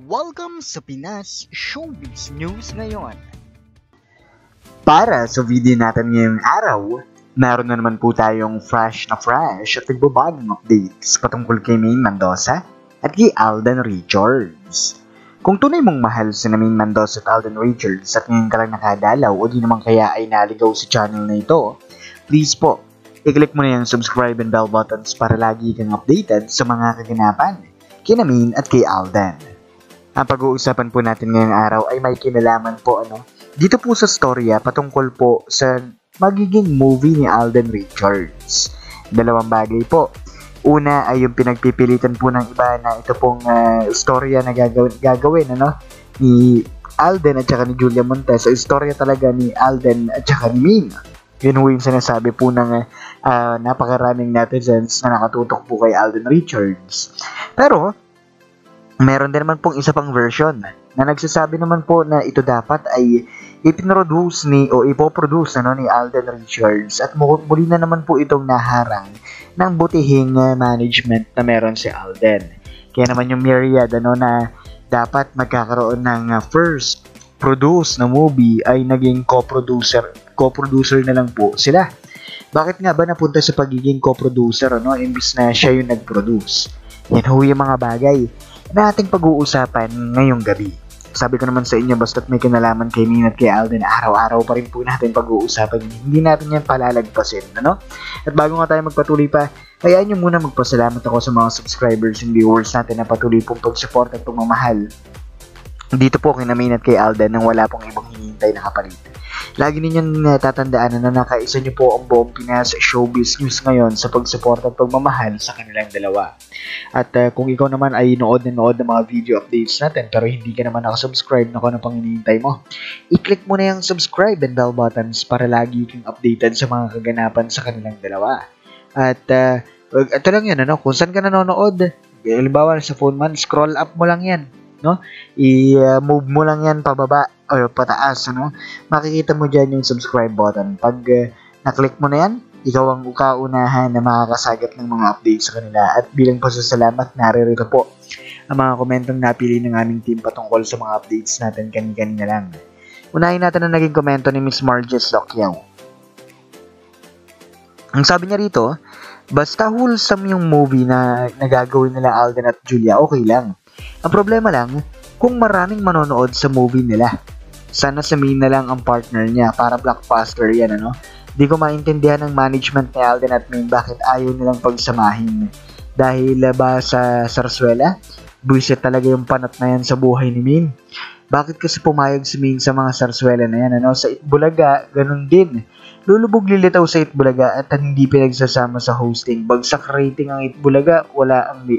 Welcome sa Pinas Showbiz News ngayon. Para sa video natin ngayong araw, meron na naman po tayong fresh na fresh at nagbabagong updates patungkol kay Maine Mendoza at kay Alden Richards. Kung tunay mong mahal si Maine Mendoza at Alden Richards at ngayon ka lang nakadalaw o di naman kaya ay naligaw sa channel na ito, please po, i-click mo na yung subscribe and bell buttons para lagi kang updated sa mga kaganapan kina Maine at kay Alden. Ang pag-uusapan po natin ngayong araw ay may kinalaman po ano, dito po sa storya patungkol po sa magiging movie ni Alden Richards. Dalawang bagay po. Una ay yung pinagpipilitan po ng iba na ito pong uh, storya na gagawin, gagawin ano, ni Alden at saka ni Julia Montes. So, istorya talaga ni Alden at saka ni Min. Yun ho yung sinasabi po ng uh, napakaraming netizens na nakatutok po kay Alden Richards. Pero, meron din naman pong isa pang version na nagsasabi naman po na ito dapat ay ipinroduce ni o ipoproduce ano, ni Alden Richards at muli na naman po itong naharang ng butihing uh, management na meron si Alden. Kaya naman yung myriad ano, na dapat magkakaroon ng uh, first produce na movie ay naging co-producer co-producer na lang po sila. Bakit nga ba napunta sa pagiging co-producer ano imbis na siya yung nag-produce? Yan ho yung mga bagay na ating pag-uusapan ngayong gabi. Sabi ko naman sa inyo, basta't may kinalaman kay Min at kay Alden, araw-araw pa rin po natin pag-uusapan. Hindi natin yan palalagpasin, ano? At bago nga tayo magpatuloy pa, hayaan nyo muna magpasalamat ako sa mga subscribers and viewers natin na patuloy pong pag-support at pagmamahal. Dito po kay Min at kay Alden nang wala pong ibang hinihintay na kapalit. Lagi ninyong natatandaan na nakaisa niyo po ang buong Pinas Showbiz News ngayon sa pagsuporta at pagmamahal sa kanilang dalawa. At uh, kung ikaw naman ay nood na nood ng mga video updates natin pero hindi ka naman nakasubscribe na kung ano pang hinihintay mo, i-click mo na yung subscribe and bell buttons para lagi kang updated sa mga kaganapan sa kanilang dalawa. At uh, ito lang yan, ano, kung saan ka nanonood, halimbawa sa phone man, scroll up mo lang yan no? I-move mo lang yan pababa o pataas, ano? Makikita mo dyan yung subscribe button. Pag uh, na-click mo na yan, ikaw ang kaunahan na makakasagat ng mga updates sa kanila. At bilang pasasalamat, naririto po ang mga komentong napili ng aming team patungkol sa mga updates natin kanina lang. Unahin natin ang naging komento ni Miss Marges Locyaw. Ang sabi niya rito, basta wholesome yung movie na nagagawin nila Alden at Julia, okay lang. Ang problema lang, kung maraming manonood sa movie nila. Sana sa main na lang ang partner niya para blockbuster yan, ano? Di ko maintindihan ng management ni Alden at Main bakit ayaw nilang pagsamahin. Dahil ba sa Sarsuela, buwisit talaga yung panat na yan sa buhay ni Min. Bakit kasi pumayag si Min sa mga Sarsuela na yan, ano? Sa Itbulaga, ganun din. Lulubog lilitaw sa Itbulaga at hindi pinagsasama sa hosting. Bagsak rating ang Itbulaga, wala ang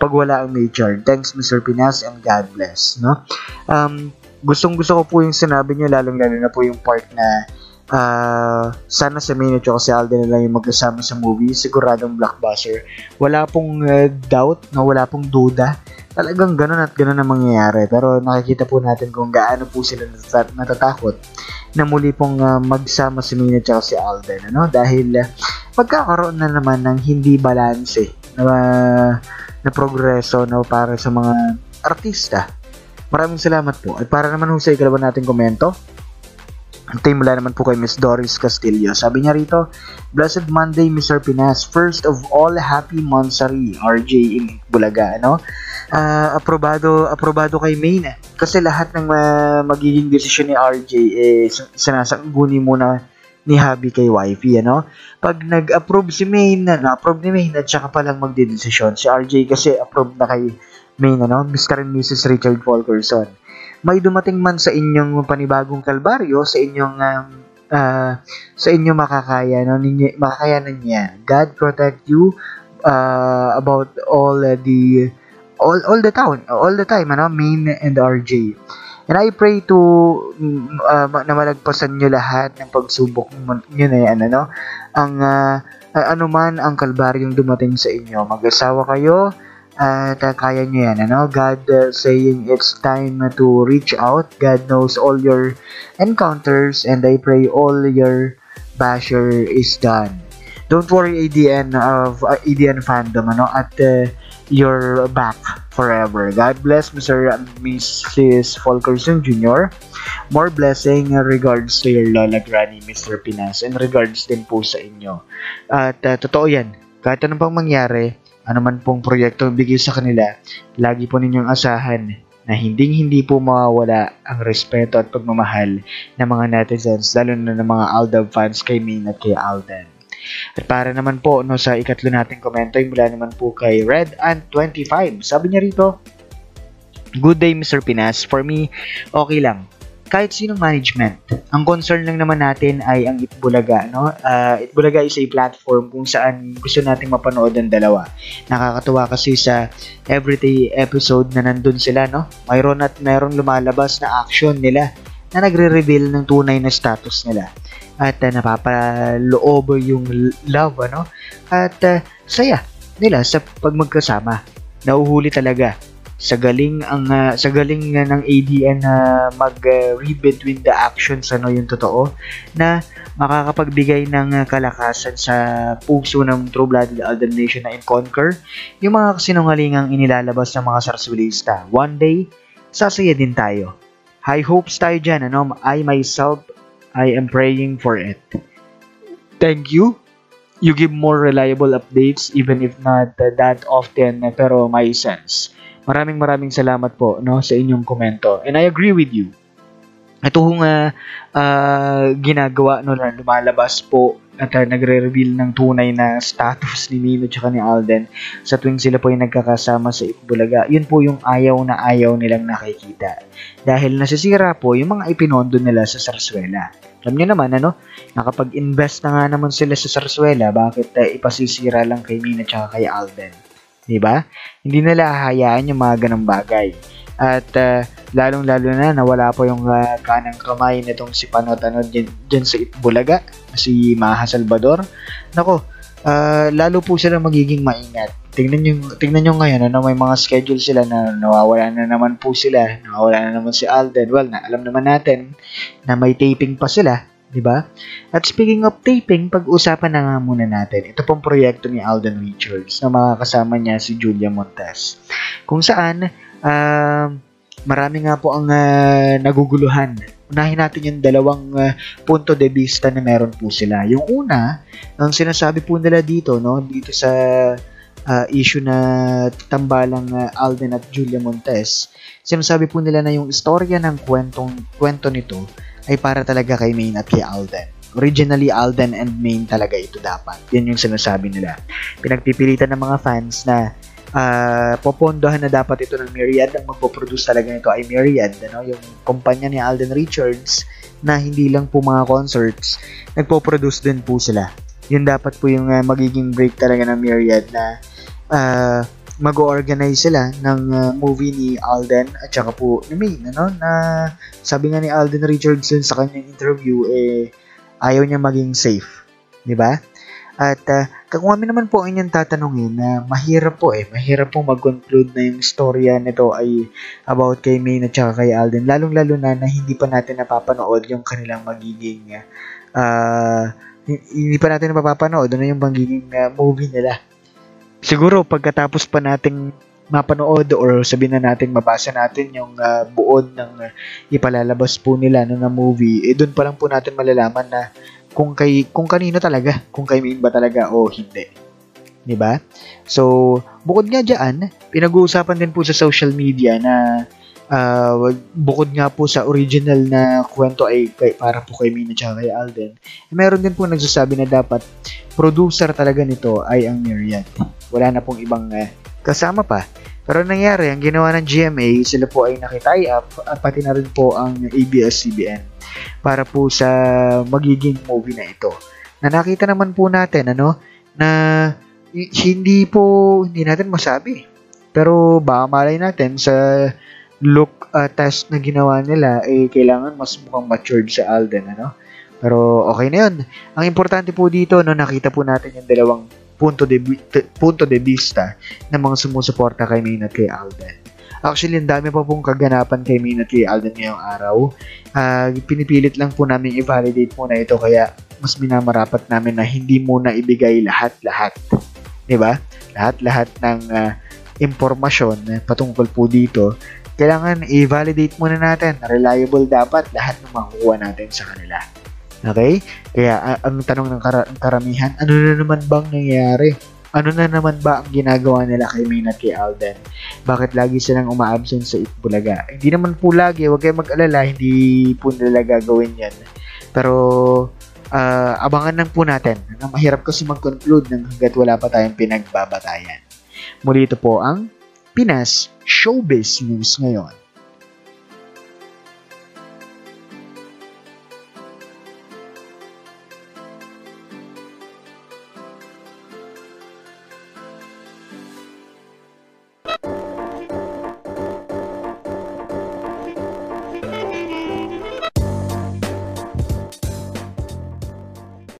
pag wala ang nature. Thanks Mr. Pinas and God bless, no? Um, gustong gusto ko po yung sinabi niyo lalong lalo na po yung part na uh, sana sa main at si Alden na lang yung magkasama sa movie, siguradong blockbuster. Wala pong uh, doubt, no? wala pong duda. Talagang ganun at ganun ang mangyayari. Pero nakikita po natin kung gaano po sila natat- natatakot na muli pong uh, magsama si Mina at si Alden. Ano? Dahil uh, magkakaroon na naman ng hindi balanse na uh, na progreso no, para sa mga artista. Maraming salamat po. At para naman ho sa ikalawa nating komento, ito mula naman po kay Miss Doris Castillo. Sabi niya rito, Blessed Monday, Mr. Pinas. First of all, happy Monsari, RJ in Bulaga. Ano? Uh, aprobado, aprobado kay Maine. Kasi lahat ng uh, magiging desisyon ni RJ, eh, sinasangguni muna ni Habi kay wifey, ano? Pag nag-approve si Maine, na-approve ni Maine, at saka pa lang magdedesisyon. Si RJ kasi approve na kay Maine, ano? Mr. and Mrs. Richard Volkerson. May dumating man sa inyong panibagong kalbaryo, sa inyong um, uh, sa inyong makakaya, no? Ninyo, makakayanan niya. God protect you uh, about all the all all the town, all the time, ano? Maine and RJ. And I pray to uh, na malagpasan nyo lahat ng pagsubok nyo na yan, ano? Ang uh, ano man ang kalbaryong dumating sa inyo. Mag-asawa kayo uh, kaya nyo yan, ano? God uh, saying it's time to reach out. God knows all your encounters and I pray all your basher is done. Don't worry ADN of uh, ADN fandom ano at uh, you're back forever. God bless Mr. and Mrs. Fulkerson Jr. More blessing regards to your Lola Granny, Mr. Pinas, and regards din po sa inyo. At uh, totoo yan, kahit anong pang mangyari, ano man pong proyekto bigay sa kanila, lagi po ninyong asahan na hindi hindi po mawawala ang respeto at pagmamahal ng mga netizens, lalo na ng mga Aldab fans kay Min at kay Alden. At para naman po no, sa ikatlo nating komento, ay mula naman po kay Red and 25. Sabi niya rito, Good day Mr. Pinas. For me, okay lang. Kahit sinong management, ang concern lang naman natin ay ang Itbulaga. No? Uh, Itbulaga is a platform kung saan gusto nating mapanood ang dalawa. Nakakatuwa kasi sa everyday episode na nandun sila. No? Mayroon at mayroong lumalabas na action nila na nagre-reveal ng tunay na status nila at uh, napapaloob yung love ano at uh, saya nila sa pagmagkasama nauhuli talaga sa galing ang uh, sa galing uh, ng ADN na uh, mag uh, read between the actions ano yung totoo na makakapagbigay ng uh, kalakasan sa puso ng True Blooded Alden Nation na in Conquer yung mga kasinungalingang inilalabas ng mga sarsuelista one day sasaya din tayo high hopes tayo dyan ano I myself I am praying for it. Thank you. You give more reliable updates even if not uh, that often pero may sense. Maraming maraming salamat po no sa inyong komento. And I agree with you. Ito hong uh, uh, ginagawa no na lumalabas po at uh, nagre-reveal ng tunay na status ni Nino at ni Alden sa tuwing sila po ay nagkakasama sa Itbulaga. Yun po yung ayaw na ayaw nilang nakikita. Dahil nasisira po yung mga ipinondo nila sa Sarsuela. Alam niyo naman, ano, nakapag-invest na nga naman sila sa Sarsuela, bakit uh, ipasisira lang kay Mina at kay Alden? 'Di ba? Hindi nila hahayaan yung mga ganang bagay. At uh, lalong-lalo na nawala po yung uh, kanang kamay nitong si Panot ano dyan, dyan sa Itbulaga, si Maha Salvador. Nako, uh, lalo po sila magiging maingat. Tingnan nyo, tingnan nyo ngayon, ano, may mga schedule sila na nawawala na naman po sila. Nawawala na naman si Alden. Well, na, alam naman natin na may taping pa sila. 'Di ba? At speaking of taping, pag-usapan na nga muna natin. Ito pong proyekto ni Alden Richards na makakasama niya si Julia Montes. Kung saan uh, marami nga po ang uh, naguguluhan. Unahin natin yung dalawang uh, punto de vista na meron po sila. Yung una, ang sinasabi po nila dito, no, dito sa uh, issue na tambalang uh, Alden at Julia Montes, sinasabi po nila na yung istorya ng kwentong kwento nito ay para talaga kay Maine at kay Alden. Originally, Alden and Maine talaga ito dapat. Yan yung sinasabi nila. Pinagpipilitan ng mga fans na uh, popondohan na dapat ito ng Myriad. Ang magpo-produce talaga nito ay Myriad, ano? yung kumpanya ni Alden Richards na hindi lang po mga concerts, nagpo-produce din po sila. Yun dapat po yung uh, magiging break talaga ng Myriad na uh, mag-organize sila ng uh, movie ni Alden at saka po ni Maine, ano, na sabi nga ni Alden Richardson sa kanyang interview, eh, ayaw niya maging safe. Di ba? At uh, kami naman po ang inyong tatanungin na uh, mahirap po eh, mahirap po mag-conclude na yung storya nito ay about kay May at saka kay Alden. Lalong-lalo na na hindi pa natin napapanood yung kanilang magiging uh, hindi pa natin napapanood ano yung magiging uh, movie nila. Siguro pagkatapos pa nating mapanood or sabihin na natin mabasa natin yung uh, buod ng uh, ipalalabas po nila no, na movie, eh doon pa lang po natin malalaman na kung kay kung kanino talaga, kung kay Main ba talaga o hindi. 'Di ba? So, bukod nga diyan, pinag-uusapan din po sa social media na uh, bukod nga po sa original na kwento ay kay, para po kay Mina at kay Alden, eh, meron din po nagsasabi na dapat producer talaga nito ay ang Myriad. Wala na pong ibang uh, kasama pa. Pero nangyari, ang ginawa ng GMA, sila po ay nakitie up at pati na rin po ang ABS-CBN para po sa magiging movie na ito. Na nakita naman po natin ano na hindi po hindi natin masabi. Pero baka malay natin sa look uh, test na ginawa nila eh kailangan mas mukhang matured sa Alden ano. Pero okay na 'yun. Ang importante po dito no nakita po natin yung dalawang punto de, punto de vista ng mga sumusuporta kay Maine at kay Alden. Actually, ang dami pa pong kaganapan kay Maine at kay Alden ngayong araw. Uh, pinipilit lang po namin i-validate muna ito kaya mas minamarapat namin na hindi muna ibigay lahat-lahat. ba? Lahat-lahat ng uh, impormasyon patungkol po dito, kailangan i-validate muna natin. Reliable dapat lahat ng makukuha natin sa kanila. Okay? Kaya ang tanong ng ng karamihan, ano na naman bang nangyayari? Ano na naman ba ang ginagawa nila kay Main at kay Alden? Bakit lagi silang uma-absent sa Itbulaga? Hindi naman po lagi, huwag kayong mag-alala, hindi po nila gagawin yan. Pero, ah, abangan lang po natin. Ang mahirap kasi mag-conclude ng hanggat wala pa tayong pinagbabatayan. Muli ito po ang Pinas Showbiz News ngayon.